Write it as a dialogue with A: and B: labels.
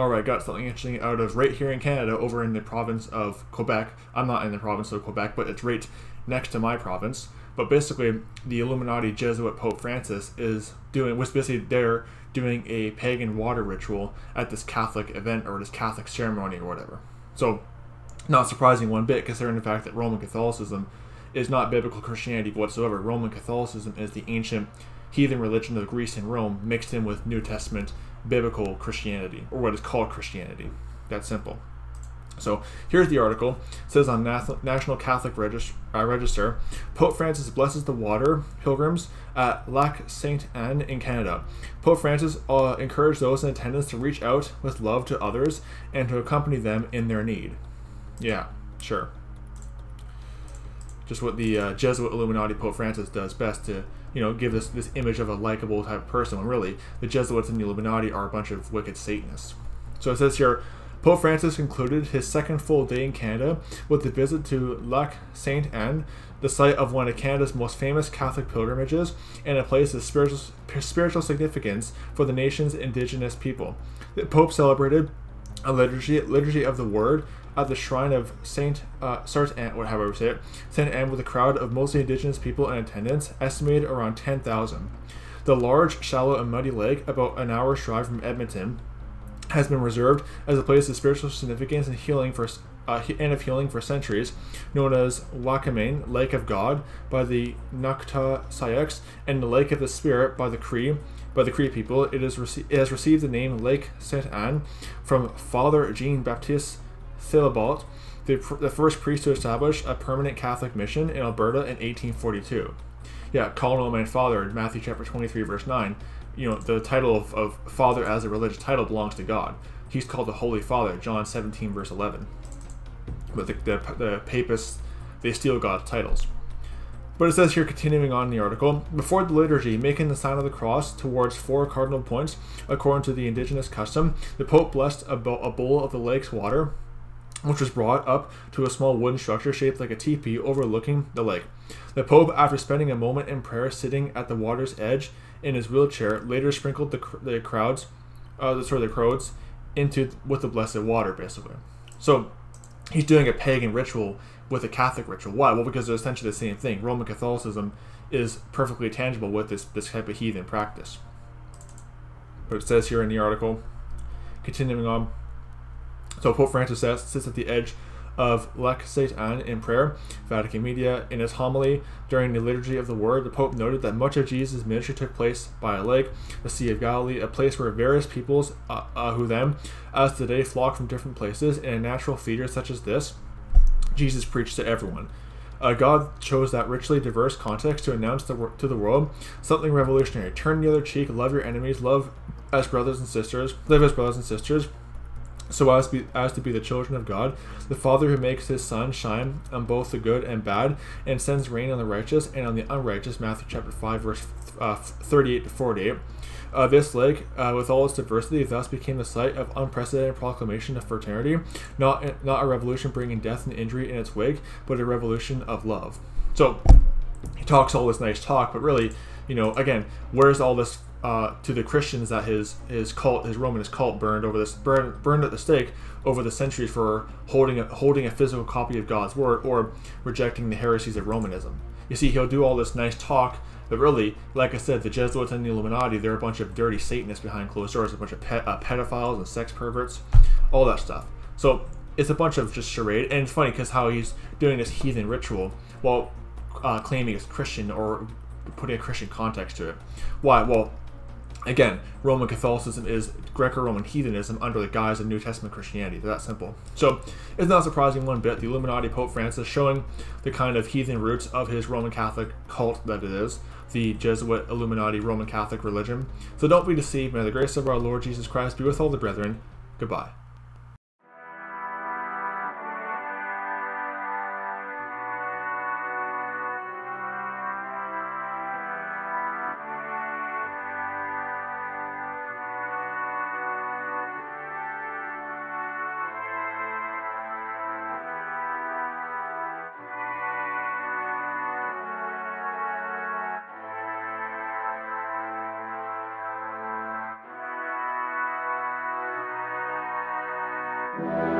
A: all right, got something interesting out of right here in Canada, over in the province of Quebec. I'm not in the province of Quebec, but it's right next to my province. But basically, the Illuminati Jesuit Pope Francis is doing was basically there doing a pagan water ritual at this Catholic event or this Catholic ceremony or whatever. So, not surprising one bit, considering the fact that Roman Catholicism is not biblical Christianity whatsoever. Roman Catholicism is the ancient heathen religion of Greece and Rome mixed in with New Testament biblical Christianity, or what is called Christianity. That simple. So here's the article. It says on National Catholic uh, Register, Pope Francis blesses the water pilgrims at Lac Sainte Anne in Canada. Pope Francis uh, encouraged those in attendance to reach out with love to others and to accompany them in their need. Yeah, sure. Just what the uh, Jesuit Illuminati Pope Francis does best to you know, give this this image of a likable type of person when really the Jesuits and the Illuminati are a bunch of wicked Satanists. So it says here, Pope Francis concluded his second full day in Canada with a visit to Lac Sainte Anne, the site of one of Canada's most famous Catholic pilgrimages and a place of spiritual, spiritual significance for the nation's indigenous people. The Pope celebrated a liturgy, liturgy of the Word at the shrine of Saint uh, Saint Anne, however we say it, Saint Anne, with a crowd of mostly indigenous people in attendance, estimated around 10,000. The large, shallow, and muddy lake, about an hour's drive from Edmonton, has been reserved as a place of spiritual significance and healing for uh, and of healing for centuries, known as Wakamne, Lake of God, by the Nakota Sayaks, and the Lake of the Spirit by the Cree, by the Cree people. It, is it has received the name Lake Saint Anne from Father Jean Baptiste Thibault, the, the first priest to establish a permanent Catholic mission in Alberta in 1842. Yeah, call no man father in Matthew chapter 23, verse 9. You know, the title of, of father as a religious title belongs to God. He's called the Holy Father, John 17, verse 11. But the, the, the papists, they steal God's titles. But it says here, continuing on in the article, before the liturgy, making the sign of the cross towards four cardinal points, according to the indigenous custom, the Pope blessed a, bo- a bowl of the lake's water, which was brought up to a small wooden structure shaped like a teepee overlooking the lake. The Pope, after spending a moment in prayer sitting at the water's edge in his wheelchair, later sprinkled the, the crowds, uh, sorry, the crowds into with the blessed water, basically. So he's doing a pagan ritual with a Catholic ritual. Why? Well, because they're essentially the same thing. Roman Catholicism is perfectly tangible with this, this type of heathen practice. But it says here in the article, continuing on, so Pope Francis says, sits at the edge of Saint Anne in prayer. Vatican Media, in his homily during the Liturgy of the Word, the Pope noted that much of Jesus' ministry took place by a lake, the Sea of Galilee, a place where various peoples, uh, uh, who then, as today, flock from different places in a natural theater such as this, Jesus preached to everyone. Uh, God chose that richly diverse context to announce the, to the world something revolutionary. Turn the other cheek, love your enemies, love as brothers and sisters, live as brothers and sisters, so as, be, as to be the children of God, the Father who makes his sun shine on both the good and bad, and sends rain on the righteous and on the unrighteous. Matthew chapter 5, verse uh, 38 to 48. Uh, this lake, uh, with all its diversity, thus became the site of unprecedented proclamation of fraternity, not not a revolution bringing death and injury in its wake, but a revolution of love. So he talks all this nice talk, but really, you know, again, where's all this uh, to the Christians that his his cult, his Romanist cult, burned over this burned burned at the stake over the centuries for holding a, holding a physical copy of God's word or rejecting the heresies of Romanism. You see, he'll do all this nice talk but really, like I said, the Jesuits and the Illuminati, they're a bunch of dirty Satanists behind closed doors, a bunch of uh, pedophiles and sex perverts, all that stuff. So it's a bunch of just charade. And it's funny because how he's doing this heathen ritual while uh, claiming it's Christian or putting a Christian context to it. Why? Well, Again, Roman Catholicism is Greco-Roman heathenism under the guise of New Testament Christianity. They're that simple. So it's not surprising one bit. The Illuminati Pope Francis showing the kind of heathen roots of his Roman Catholic cult that it is, the Jesuit Illuminati Roman Catholic religion. So don't be deceived. May the grace of our Lord Jesus Christ be with all the brethren. Goodbye.
B: Bye.